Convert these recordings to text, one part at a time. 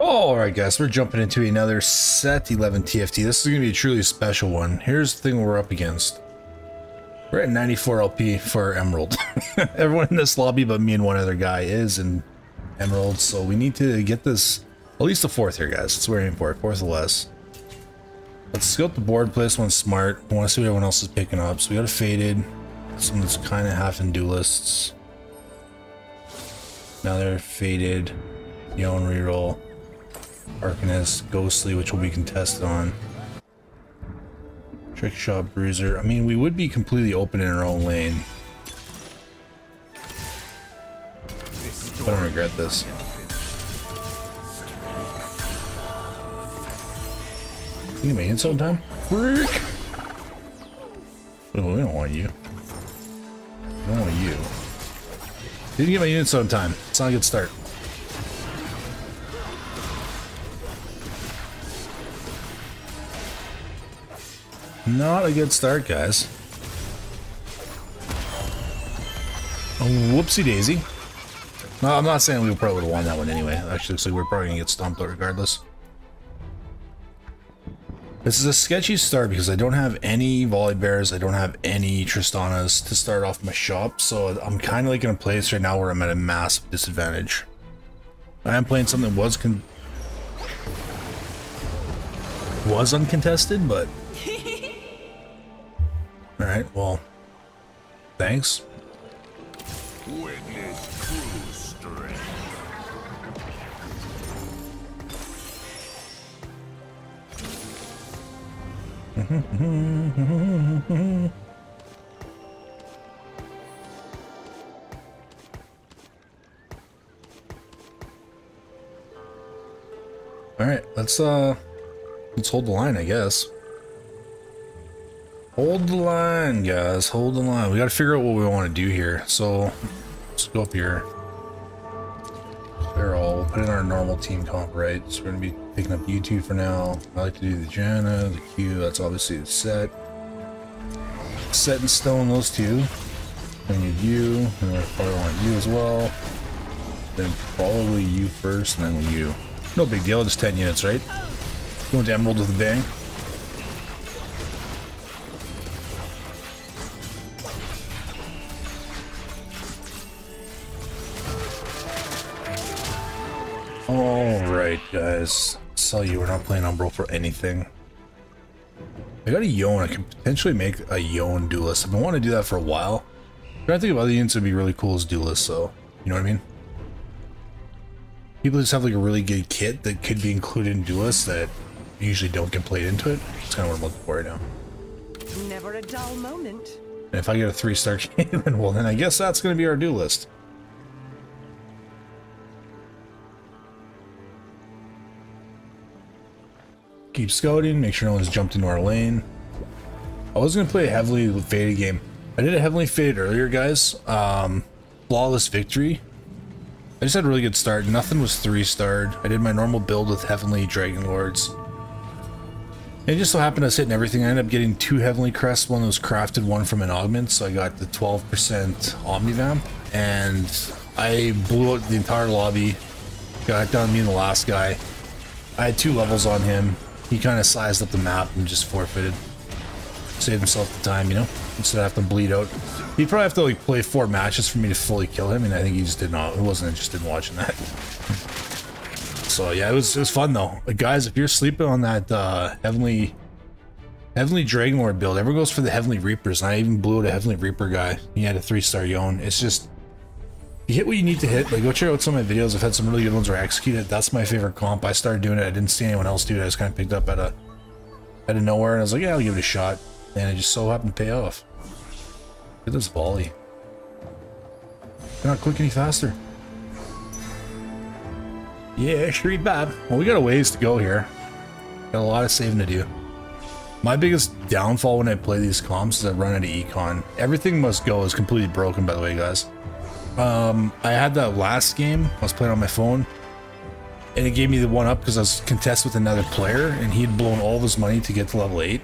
Alright guys, we're jumping into another set 11 TFT. This is going to be a truly special one. Here's the thing we're up against. We're at 94 LP for Emerald. Everyone in this lobby but me and one other guy is in Emerald, so we need to get this at least a fourth here guys. That's what we're aiming for, fourth or less. Let's scope the board, play this one smart. Want to see what everyone else is picking up. So we got a Faded, someone that's kind of half in duelists. Now they're Faded, Yone reroll. Arcanist, Ghostly, which will be contested on. Trick Shot, Bruiser. I mean, we would be completely open in our own lane. I don't regret this. You make it? Freak! Oh, we don't want you. We don't want you. Didn't get my units on time. It's not a good start. Not a good start, guys. Whoopsie daisy. No, I'm not saying we probably would have won that one anyway. Actually, so we're probably gonna get stomped regardless. This is a sketchy start because I don't have any Volibears, I don't have any Tristanas to start off my shop, so I'm kind of like in a place right now where I'm at a massive disadvantage. I am playing something that was was uncontested, but Alright, well, thanks. Strength. Alright, let's uh let's hold the line, I guess. Hold the line, guys. Hold the line. We got to figure out what we want to do here. So, let's go up here. They're all. We'll put in our normal team comp, right? So we're to be picking up you two for now. I like to do the Janna, the Q. That's obviously the set. Set in stone, those two. Then you you, and I probably want you as well. Then probably you first, and then you. No big deal, just 10 units, right? Going to Emerald with a bang. Guys. Sell you, we're not playing Umbral for anything. I got a Yone. I can potentially make a Yone duelist. I've been wanting to do that for a while. I'm trying to think of other units that would be really cool as duelists, so you know what I mean? People just have like a really good kit that could be included in duelists that usually don't get played into it. That's kind of what I'm looking for right now. Never a dull moment. And if I get a three-star game, then well, then I guess that's going to be our duelist. Keep scouting, make sure no one's jumped into our lane. I was going to play a heavily faded game. I did a heavily faded earlier, guys. Um, flawless victory. I just had a really good start. Nothing was three-starred. I did my normal build with Heavenly Dragon Lords. It just so happened I was hitting everything. I ended up getting two Heavenly Crests. One that was crafted, one from an augment. So I got the 12% Omnivamp. And I blew out the entire lobby. Got down me and the last guy. I had two levels on him. He kind of sized up the map and just forfeited. Saved himself the time, you know? Instead of having to bleed out. He'd probably have to like play four matches for me to fully kill him, and I think he just did not. He wasn't interested in watching that. so yeah, it was it was fun though. Like, guys, if you're sleeping on that uh, heavenly Heavenly Dragonlord build, everyone goes for the Heavenly Reapers, and I even blew out a Heavenly Reaper guy. He had a three-star Yone. It's just you hit what you need to hit. Like, go check out some of my videos. I've had some really good ones where I executed. That's my favorite comp. I started doing it. I didn't see anyone else do it. I just kind of picked up at a out of nowhere, and I was like, yeah, I'll give it a shot. And it just so happened to pay off. Look at this volley. They're not quick any faster. Yeah, Shreed Bab. Well, we got a ways to go here. Got a lot of saving to do. My biggest downfall when I play these comps is I run of econ. Everything must go is completely broken, by the way, guys. Um, I had that last game. I was playing on my phone, and it gave me the one up because I was contest with another player, and he had blown all of his money to get to level eight.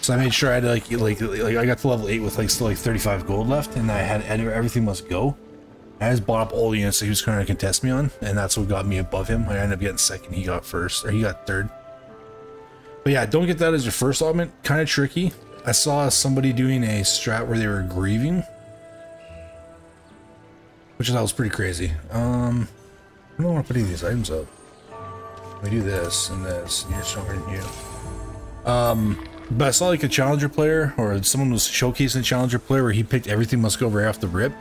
So I made sure I had like like like I got to level eight with like still like 35 gold left, and I had everything must go. I just bought up all the units that he was trying to contest me on, and that's what got me above him. I ended up getting second, he got first, or he got third. But yeah, don't get that as your first augment. Kind of tricky. I saw somebody doing a strat where they were grieving, which I thought was pretty crazy. Um, I don't want to put any of these items up. We do this and this, and you're stronger than you. Um, but I saw like a challenger player, or someone was showcasing a challenger player where he picked everything must go right off the rip.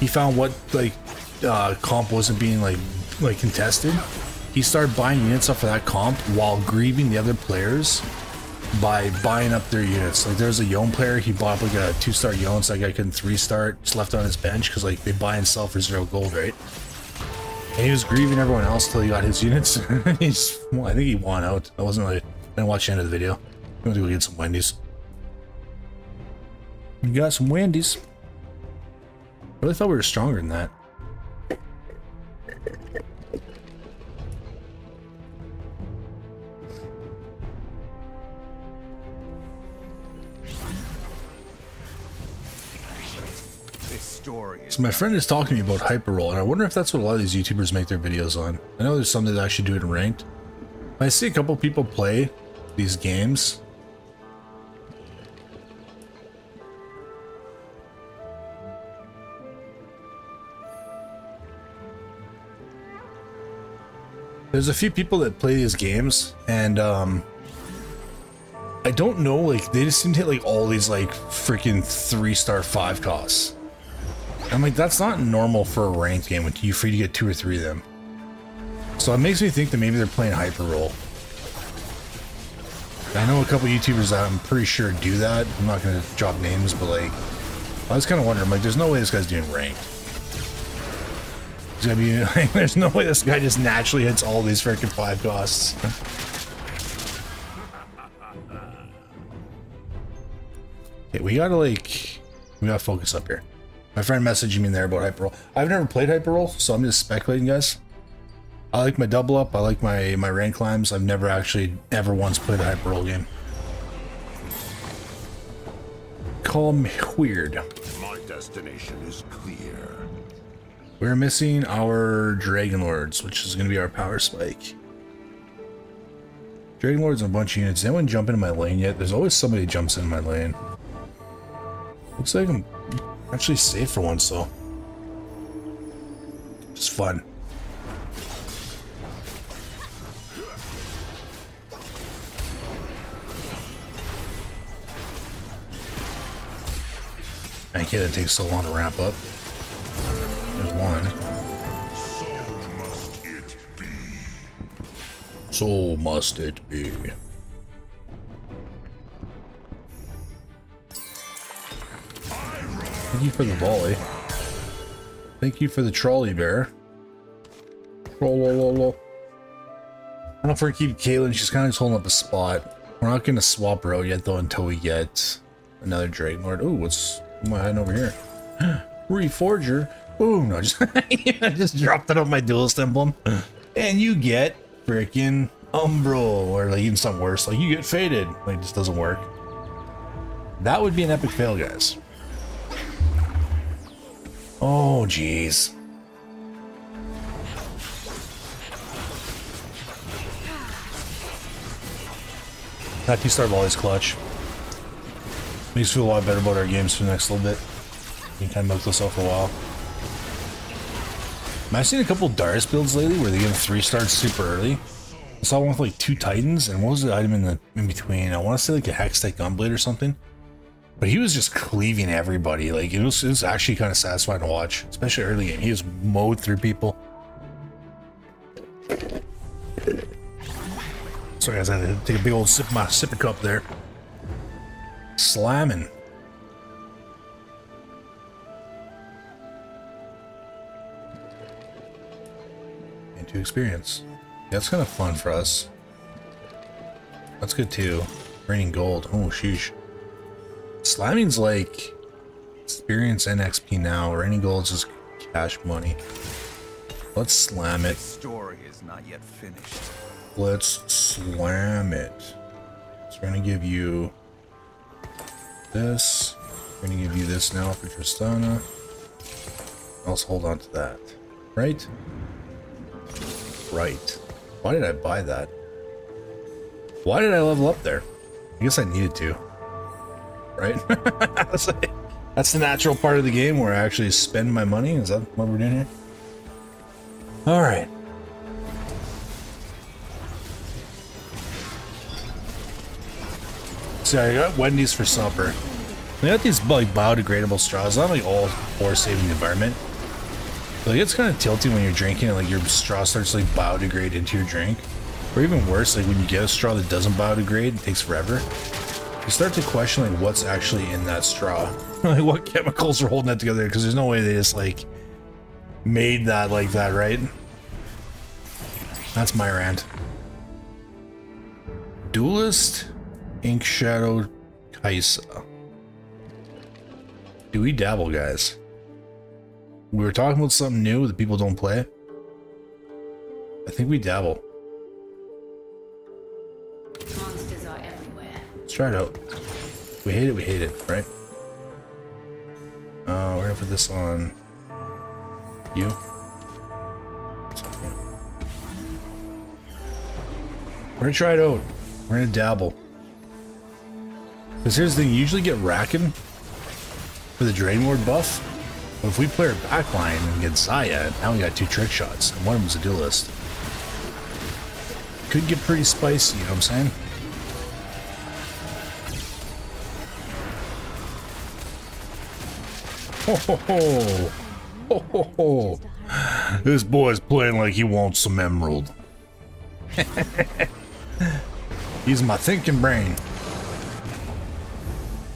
He found what like uh, comp wasn't being like like contested. He started buying units off of that comp while grieving the other players by buying up their units. Like there's a Yone player, he bought up like a two-star Yone, so that guy couldn't three-star, just left on his bench because like they buy and sell for zero gold, right? And he was grieving everyone else till he got his units. He's, well, I think he won out. I wasn't really, I didn't watch the end of the video. I'm gonna go get some Wendy's. You got some Wendy's. I really thought we were stronger than that. My friend is talking to me about Hyperroll, and I wonder if that's what a lot of these YouTubers make their videos on. I know there's some that actually do it in ranked. I see a couple people play these games. There's a few people that play these games, and um, I don't know, like, they just seem to hit, like, all these, like, freaking three-star five costs. I'm like, that's not normal for a ranked game when you free to get two or three of them. So it makes me think that maybe they're playing Hyper Roll. I know a couple YouTubers that I'm pretty sure do that. I'm not going to drop names, but like, I was kind of wondering, like, there's no way this guy's doing ranked. He's gonna be, like, there's no way this guy just naturally hits all these freaking five costs. okay, we gotta like, we gotta focus up here. My friend messaging me there about Hyperroll. I've never played Hyperroll, so I'm just speculating, guys. I like my double up. I like my my rank climbs. I've never actually ever once played a Hyperroll game. Call me weird. My destination is clear. We're missing our Dragon Lords, which is going to be our power spike. Dragon Lords and a bunch of units. Did anyone jump into my lane yet? There's always somebody jumps in my lane. Looks like I'm Actually safe for once, though. Just fun. I can't it takes so long to ramp up. There's one. So must it be. Thank you for the volley. Thank you for the trolley bear. Roll, roll, roll. I don't know if we're keep Caitlyn. She's kind of just holding up a spot. We're not gonna swap her out yet, though, until we get another Dragon Lord. Ooh, what's what am I hiding over here? Reforger. Ooh, no, just I just dropped it on my duelist emblem, and you get freaking Umbral, or like even something worse. Like you get faded. Like this doesn't work. That would be an epic fail, guys. Oh, jeez. That two star volley's clutch. Makes feel a lot better about our games for the next little bit. Can kind of milk this off a while. I've seen a couple Darius builds lately where they get three stars super early. I saw one with like two Titans, and what was the item in the in between? I want to say like a Hextech Gunblade or something. But he was just cleaving everybody. Like it was, it was actually kind of satisfying to watch, especially early game. He was mowed through people. Sorry guys, I had to take a big old sip of my sippy cup there. Slamming. Into experience. That's kind of fun for us. That's good too. Raining gold. Oh, sheesh. Slamming's like experience and XP now, or any gold is just cash money. Let's slam it. story is not yet finished. Let's slam it. So we're gonna give you this. We're gonna give you this now for Tristana. Let's hold on to that. Right? Right. Why did I buy that? Why did I level up there? I guess I needed to. Right? that's, like, that's the natural part of the game where I actually spend my money. Is that what we're doing here? Alright. So I got Wendy's for supper. They got these like biodegradable straws, not like all for saving the environment. But, like it's kind of tilting when you're drinking and like your straw starts like biodegrade into your drink. Or even worse, like when you get a straw that doesn't biodegrade, it takes forever. You start to question like what's actually in that straw. like what chemicals are holding that together because there's no way they just like made that like that, right? That's my rant. Duelist Ink Shadow Kaisa. Do we dabble, guys? We were talking about something new that people don't play. I think we dabble. Try it out. We hate it, we hate it, right? Uh, we're gonna put this on you. It's on you. We're gonna try it out. We're gonna dabble. Because here's the thing, you usually get Rakan for the Dragonlord buff. But if we play our backline and get Xayah, now we got two trick shots, and one of them's a duelist. Could get pretty spicy, you know what I'm saying? Ho ho ho! Ho ho ho! This boy's playing like he wants some emerald. He's my thinking brain.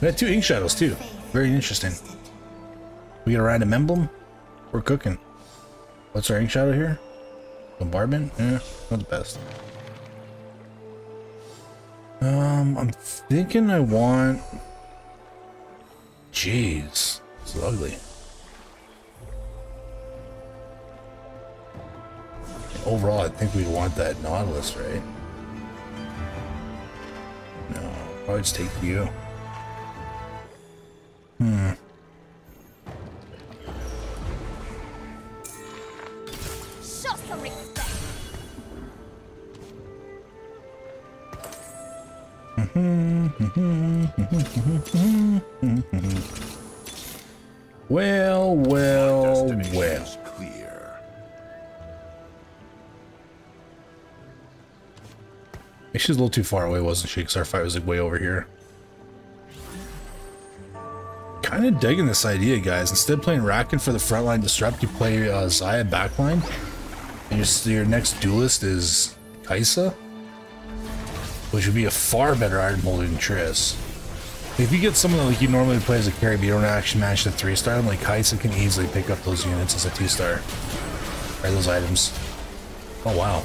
We got two ink shadows too. Very interesting. We got a random emblem. We're cooking. What's our ink shadow here? Bombardment? Yeah, not the best. Um, I'm thinking I want. Jeez, it's ugly. Overall, I think we'd want that Nautilus, right? No, probably just take you. Hmm. Respect. Well, well, well. clear. She's a little too far away, wasn't she? Because our fight was like way over here. Kind of digging this idea, guys. Instead of playing Rakan for the frontline disrupt, you play uh, Xayah backline. And your, your next duelist is Kaisa. Which would be a far better item holder than Triss. If you get someone that like you normally play as a carry, but you don't actually manage to three star them, like Kaisa can easily pick up those units as a two star. Or those items. Oh wow.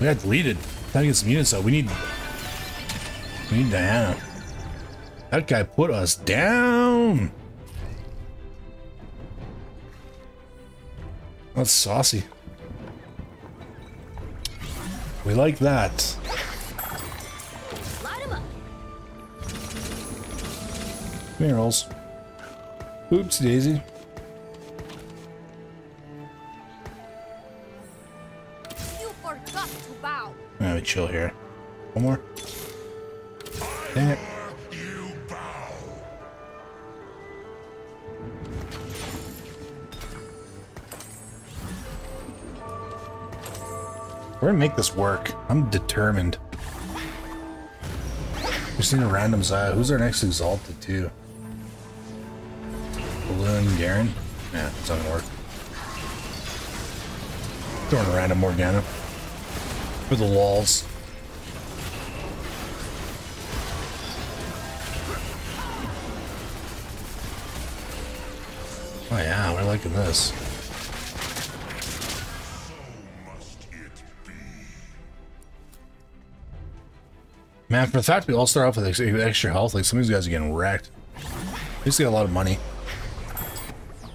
We got deleted. Time to get some units out. We need. We need Diana. That guy put us down. That's saucy. We like that. Rolls. Oops, Daisy. You forgot to bow. I'm gonna chill here. One more. Dang it. We're gonna make this work. I'm determined. We just need a random Xayah. Who's our next Exalted, too? Balloon Garen? Yeah, it's not gonna work. Throwing a random Morgana. For the walls. Oh yeah, we're liking this. Man, for the fact we all start off with extra health, like some of these guys are getting wrecked. They just get a lot of money.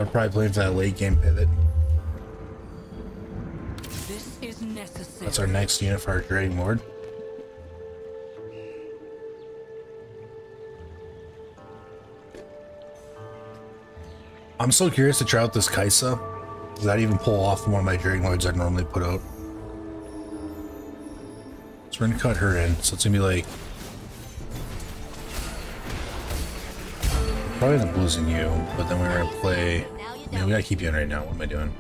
They're probably playing for that late game pivot. This is necessary. That's our next unit for our Dragon Lord. I'm so curious to try out this Kaisa. Does that even pull off one of my Dragon Lords I normally put out? So we're gonna cut her in. So it's gonna be like probably end up losing you, but then we're gonna play. I mean, we gotta keep you in right now. What am I doing?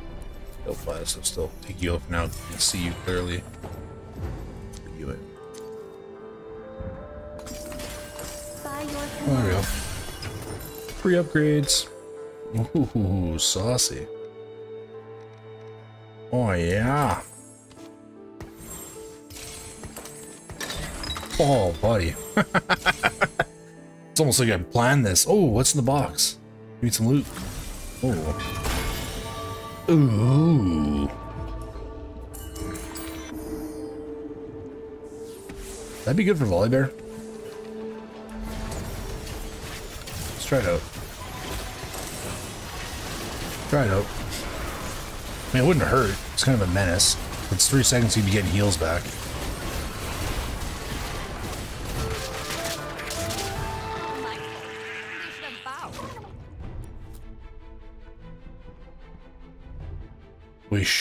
Still fly this stuff still. Take you off now. I can see you clearly. You it. There we go. Free upgrades. Ooh, saucy. Oh yeah. Oh, buddy. it's almost like I planned this. Oh, what's in the box? Need some loot. Oh. Ooh. That'd be good for Volibear. Let's try it out. Try it out. I mean, it wouldn't hurt. It's kind of a menace. It's three seconds, you'd be getting heals back.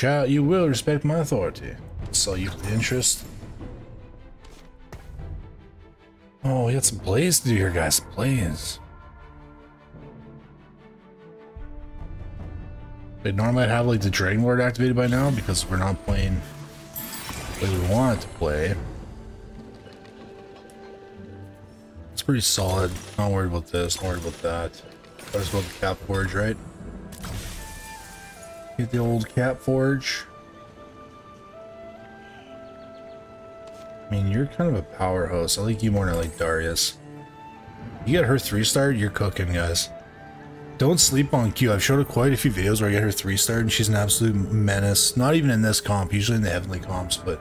Shall, you will respect my authority. Sell you the interest. Oh, we got some plays to do here, guys. Plays. They normally have like the Dragon Lord activated by now because we're not playing way we want to play. It's pretty solid. Not worried about this, not worried about that. Let's go with the Cap Forge, right? Get the old Cap Forge. I mean, you're kind of a powerhouse. I like you more than I like Darius. You get her three star, you're cooking, guys. Don't sleep on Q. I've showed her quite a few videos where I get her three star and she's an absolute menace. Not even in this comp, usually in the heavenly comps, but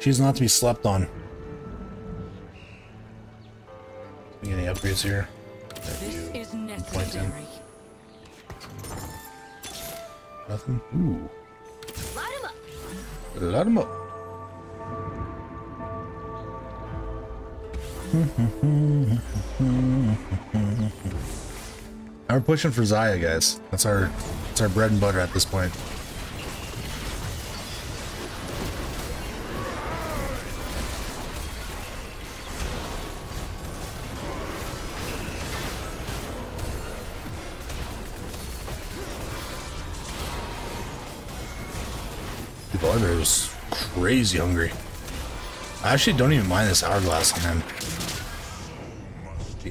she's not to be slept on. Any upgrades here? This is necessary. Nothing? Ooh. Light him up. Light him up. We're pushing for Xayah, guys. That's our that's our bread and butter at this point. Crazy hungry. I actually don't even mind this hourglass on him.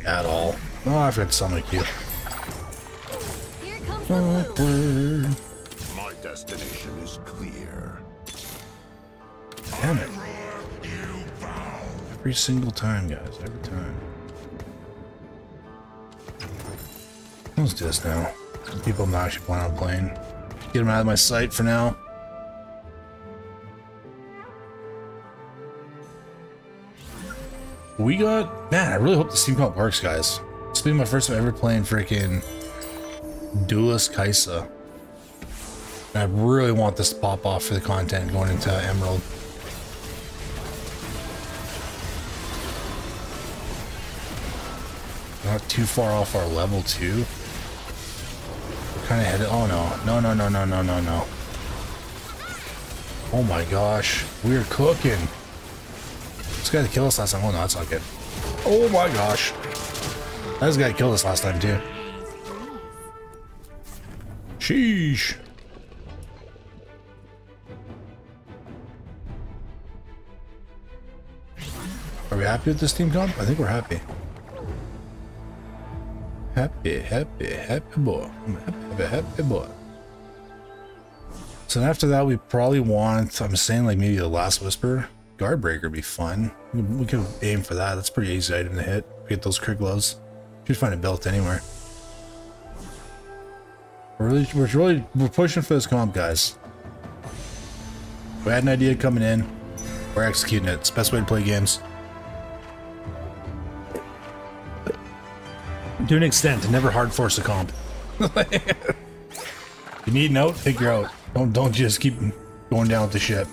At all. Oh, I forgot to summon a Q. Here comes. Awkward. My destination is clear. Damn it. Every single time, guys. Every time. Let's do this now. People I'm not actually planning on playing. Get them out of my sight for now. We got... Man, I really hope the Steam Comp works, guys. This will be my first time ever playing freaking Duelist Kaisa. And I really want this to pop off for the content going into Emerald. Not too far off our level two. We're kind of headed. Oh no! No! No! No! No! No! No! No! Oh my gosh, we're cooking. This guy killed us last time. Oh no, that's not good. Oh my gosh, that guy killed us last time too. Sheesh. Are we happy with this team comp? I think we're happy. Happy, happy, happy boy. Happy, happy boy. So after that, we probably want, I'm saying like maybe the last whisper. Guard breaker would be fun. We, could aim for that. That's a pretty easy item to hit. Get those crit gloves. Should find a belt anywhere. We're really, we're really, we're pushing for this comp, guys. We had an idea coming in. We're executing it. It's the best way to play games. To an extent, never hard force a comp. you need note, figure out. Don't don't just keep going down with the ship.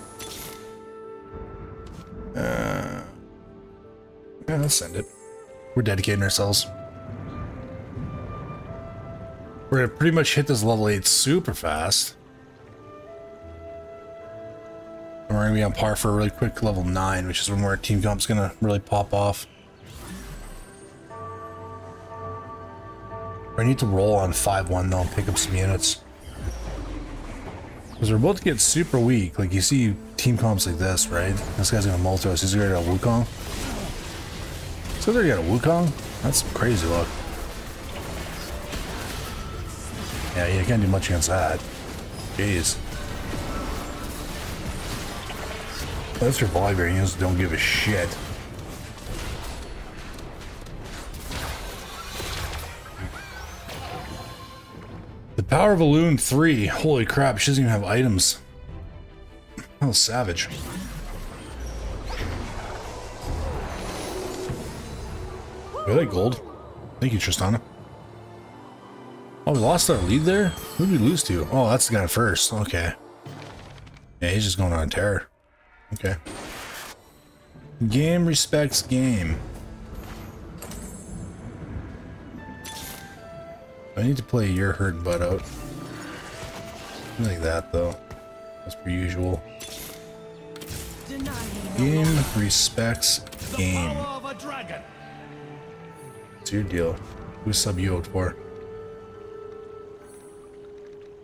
Send it. We're dedicating ourselves. We're gonna pretty much hit this level 8 super fast. And we're gonna be on par for a really quick level 9, which is when our team comp's gonna really pop off. I need to roll on 5-1 though and pick up some units. Because we're about to get super weak. Like you see team comps like this, right? This guy's gonna multi us. He's gonna a Wukong. So they're gonna Wukong? That's some crazy look. Yeah, you can't do much against that. Jeez. That's your Volibear, you just don't give a shit. The power of Balloon 3. Holy crap, she doesn't even have items. Was savage. They gold? Thank you, Tristana. Oh, we lost our lead there? Who did we lose to? Oh, that's the guy first. Okay. Yeah, he's just going on tear. Okay. Game respects game. I need to play your hurt butt out. Like that though. As per usual. Game respects game. What's your deal? Who sub you out for?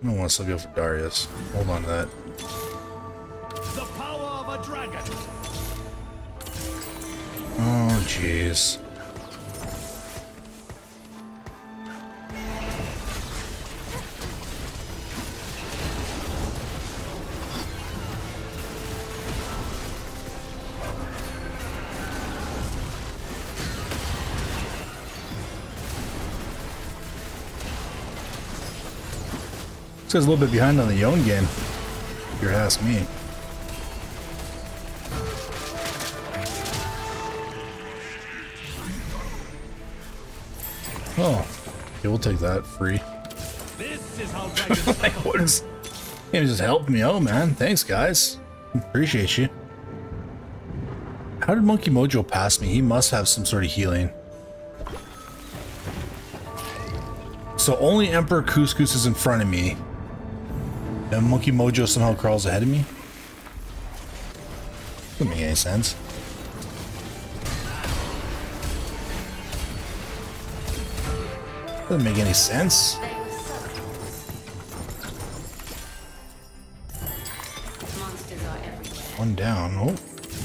I don't want to sub you out for Darius. Hold on to that. The power of a dragon. Oh, jeez. This guy's a little bit behind on the Yone game, if you ask me. Oh, okay, we'll take that free. This is how dragons like, what is? You just helped me out, man. Thanks, guys. Appreciate you. How did Monkey Mojo pass me? He must have some sort of healing. So only Emperor Couscous is in front of me. And Monkey Mojo somehow crawls ahead of me? Doesn't make any sense. Doesn't make any sense. Monsters are everywhere. One down. Oh,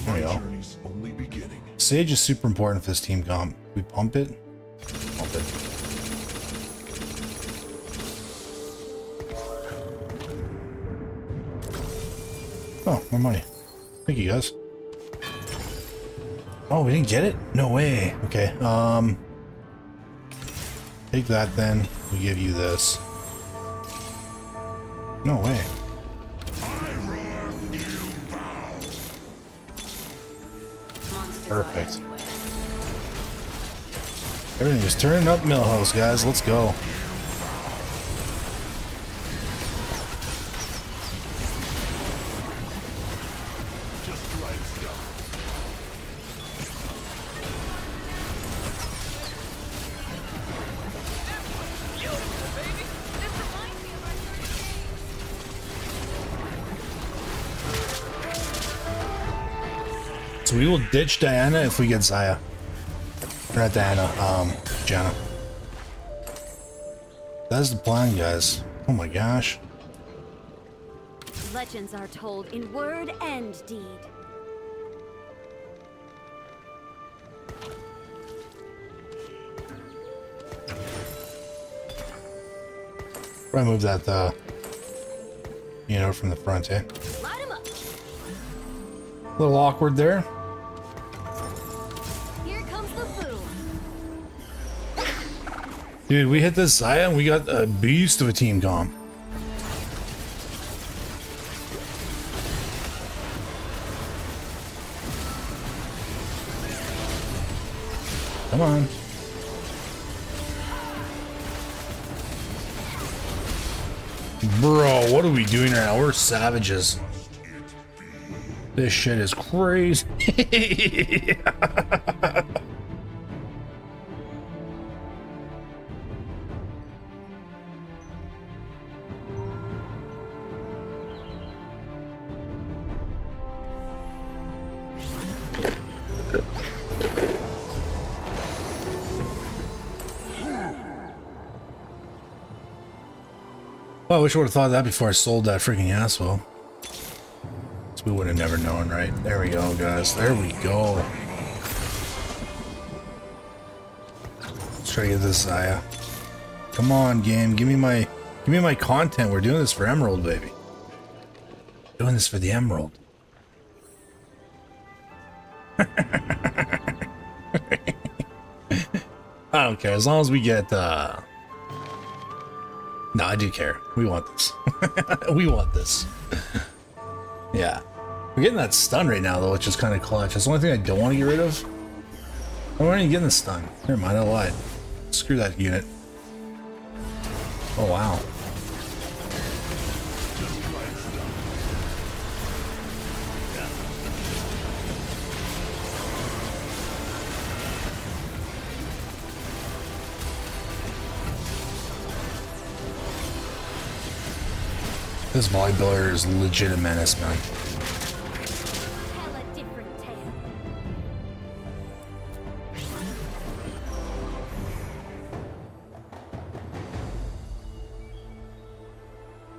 there we go. only beginning. Sage is super important for this team comp. We pump it. More money. Thank you guys. Oh, we didn't get it? No way. Okay. Um. Take that then. We give you this. No way. Perfect. Everything is turning up Milhouse, guys. Let's go. So we will ditch Diana if we get Xayah. Or not Diana, um, Janna. That's the plan, guys. Oh my gosh. Legends are told in word and deed. Probably move that, uh, you know, from the front, eh? Light 'em up. A little awkward there. Dude, we hit this Xayah and we got a beast of a team comp. Come on. Bro, what are we doing right now? We're savages. This shit is crazy. I wish I would have thought that before I sold that freaking asshole. So we would have never known, right? There we go, guys. There we go. Let's try to get this Xayah. Come on, game. Give me my give me my content. We're doing this for Emerald, baby. Doing this for the Emerald. I don't care as long as we get uh no, I do care. We want this. we want this. yeah. We're getting that stun right now, though, which is kind of clutch. That's the only thing I don't want to get rid of. I'm already getting the stun. Never mind, I lied. Screw that unit. Oh, wow. This bodybuilder is legit a menace, man.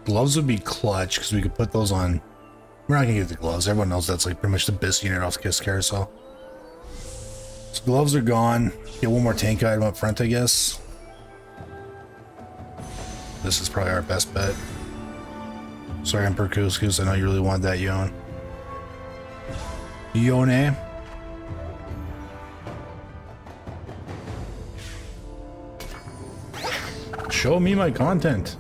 Gloves would be clutch because we could put those on. We're not gonna get the gloves. Everyone knows that's like pretty much the best unit off the Kiss Carousel. So gloves are gone. Get one more tank item up front, I guess. This is probably our best bet. Sorry, Emperor Couscous. I know you really want that Yon. Yone. Show me my content.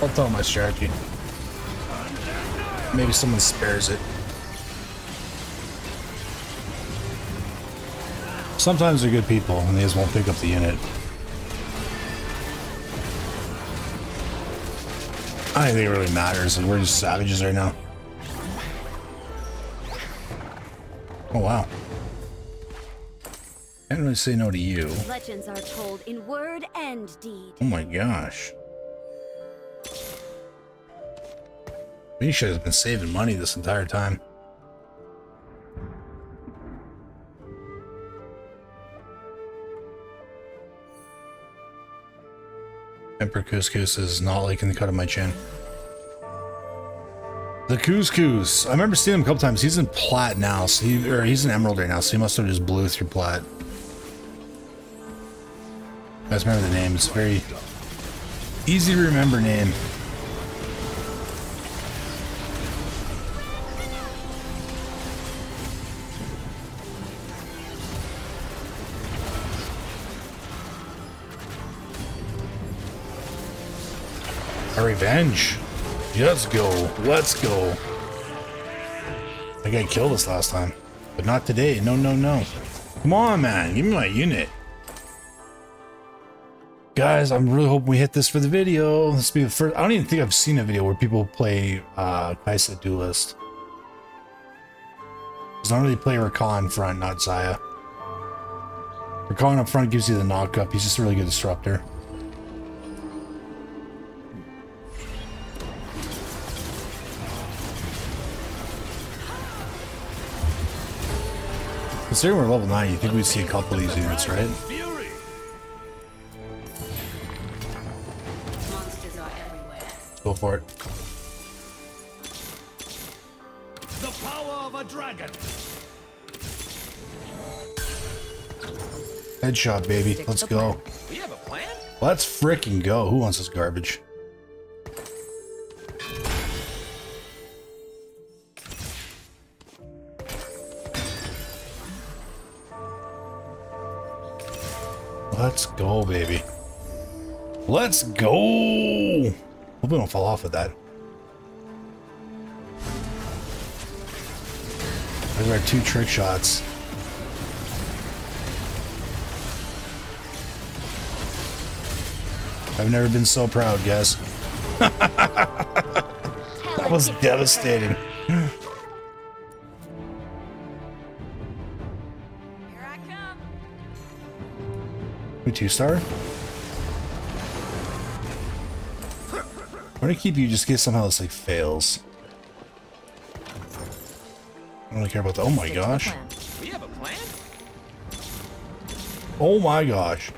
I'll tell my strategy. Maybe someone spares it. Sometimes they're good people and they just won't pick up the unit. I don't think it really matters. Like, we're just savages right now. Oh wow. I Can't really say no to you. Legends are told in word and deed. Oh my gosh. Should have been saving money this entire time. Emperor Couscous is not liking the cut of my chin. The Couscous. I remember seeing him a couple times. He's in plat now, so he or he's in emerald right now, so he must have just blew through plat. I just remember the name. It's very easy to remember name. Revenge. Let's go. Let's go. I got killed this last time. But not today. No, no, no. Come on, man. Give me my unit. Guys, I'm really hoping we hit this for the video. This will be the first. I don't even think I've seen a video where people play uh, Kaisa Duelist. Because normally play Rakan front, not Xayah. Rakan up front gives you the knock up. He's just a really good disruptor. Considering we're level 9, you think we'd see a couple of these units, right? Fury! Monsters. Go for it. The power of a dragon! Headshot, baby. Let's go. We have a plan? Let's freaking go. Who wants this garbage? Let's go, baby. Let's go! Hope we don't fall off of that. I got two trick shots. I've never been so proud, guys. that was devastating. Two star? I'm gonna keep you just in case somehow this like fails. I don't really care about that. Oh my Stick to the gosh. plan. We have a plan? Oh my gosh.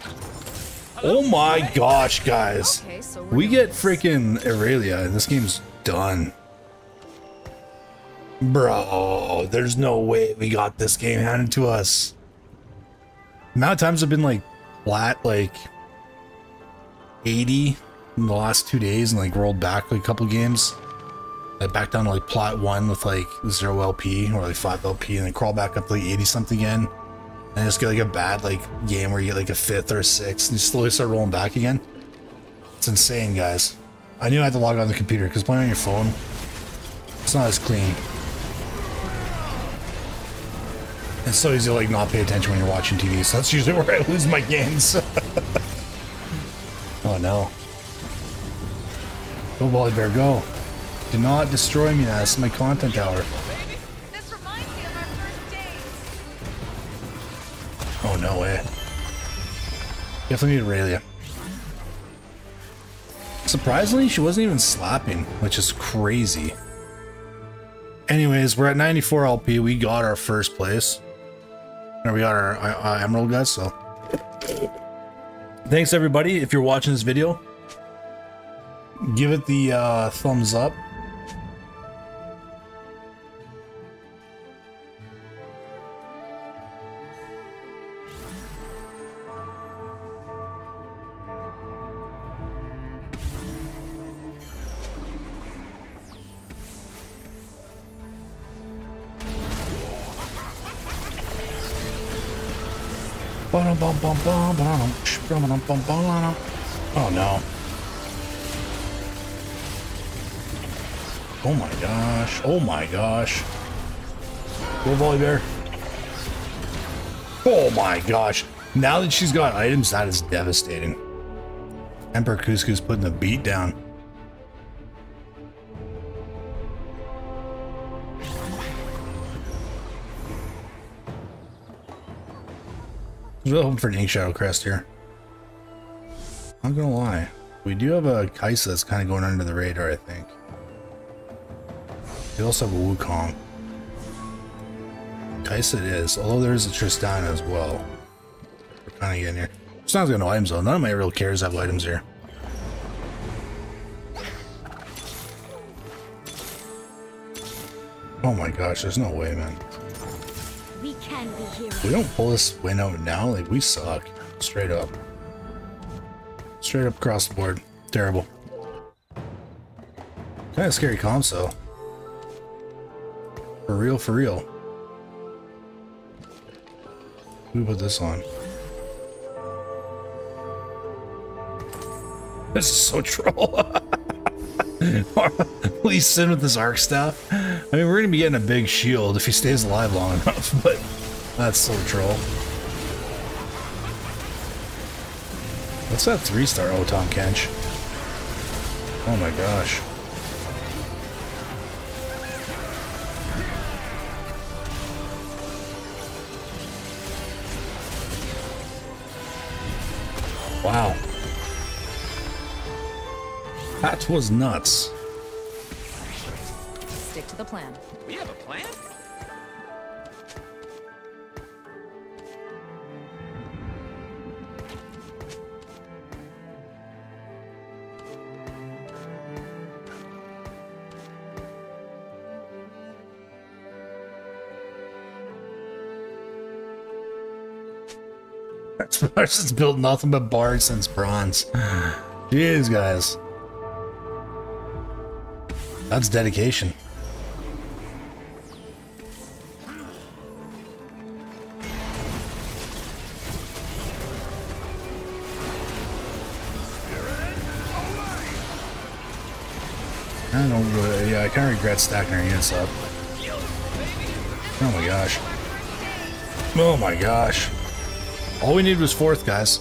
Oh my gosh, guys. We're We doing get freaking Aurelia and this game's done. Bro, there's no way we got this game handed to us. The amount of times have been like flat, like 80 in the last two days and like rolled back like a couple games. Like back down to like plat one with like zero LP or like five LP and then crawl back up to like 80 something again. And just get like a bad like game where you get like a fifth or a sixth and you slowly start rolling back again. It's insane, guys. I knew I had to log on the computer because playing on your phone, it's not as clean. It's so easy to like not pay attention when you're watching TV, so that's usually where I lose my games. oh no. Go Volibear, go. Do not destroy me, that's my content tower. This reminds me of our first date. Oh no way. Definitely need Aurelia. Surprisingly, she wasn't even slapping, which is crazy. Anyways, we're at 94 LP. We got our first place. And we got our uh, Emerald guys, so. Thanks everybody. If you're watching this video, give it the uh, thumbs up. Oh no. Oh my gosh. Oh my gosh. Go Volibear. Oh my gosh. Now that she's got items, that is devastating. Emperor Couscous putting the beat down. Really hoping for an Inkshadow Crest here. I'm gonna lie. We do have a Kai'Sa that's kind of going under the radar, I think. We also have a Wukong. Kai'Sa it is, although there is a Tristana as well. We're kind of getting here. Tristana's got no items though. None of my real cares have items here. Oh my gosh, there's no way, man. We can be. We don't pull this win out now, like we suck. Straight up. Straight up across the board. Terrible. Kind of scary comps though. For real, for real. Who put this on? This is so troll. Please Sin with this arc staff. I mean, we're gonna be getting a big shield if he stays alive long enough, but that's so troll. What's that three star? Oh, Tahm Kench. Oh my gosh. Wow. That was nuts. Stick to the plan. We have a plan? Parsons built nothing but bars since bronze. Jeez, guys. That's dedication. Kind of regret stacking our units up. Oh my gosh. Oh my gosh. All we need was fourth, guys.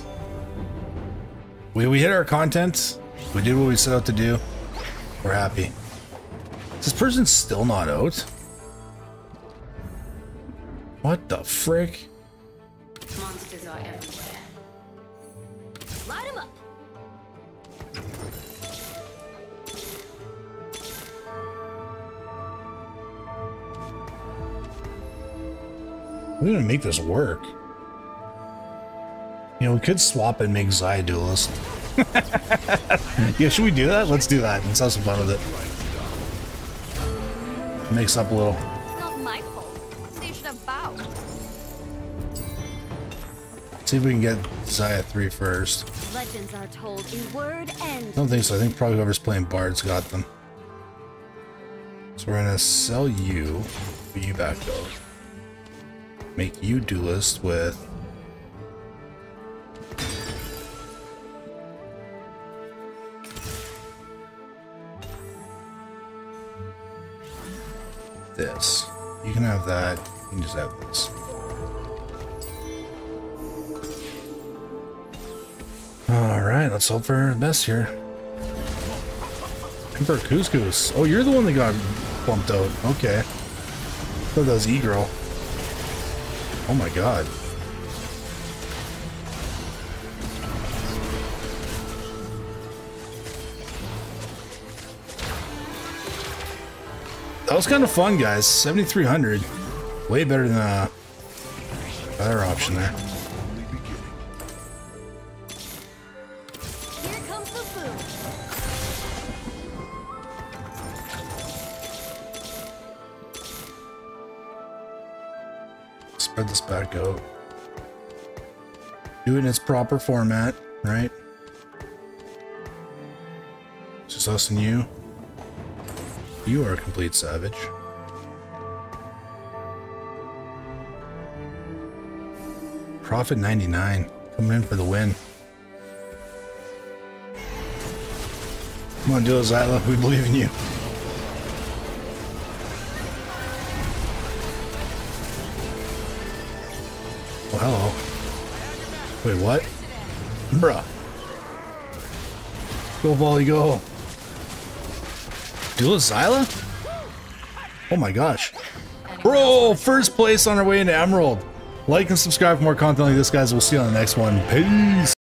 We, we hit our content. We did what we set out to do. We're happy. Is this person still not out? What the frick? We're gonna make this work. You know, we could swap and make Xayah duelist. yeah, should we do that? Let's do that. Let's have some fun with it. Mix up a little. It's not my fault. They should have bowed. See if we can get Xayah 3 first. Legends are told in word and I don't think so. I think probably whoever's playing Bard's got them. So we're gonna sell you, you back out. Make you duelist with this. You can have that. You can just have this. All right, let's hope for the best here. Emperor Couscous. Oh, you're the one that got bumped out. Okay. thought that was E-Girl. Oh my god. That was kind of fun, guys. 7,300. Way better than a better option there. Spread this back out. Do it in its proper format, right? It's just us and you. You are a complete savage. Profit 99. Coming in for the win. Come on, it, Zyla. We believe in you. What? Bruh. Go, volley, go. Duel Zyla? Oh my gosh. Bro, first place on our way into Emerald. Like and subscribe for more content like this, guys. We'll see you on the next one. Peace.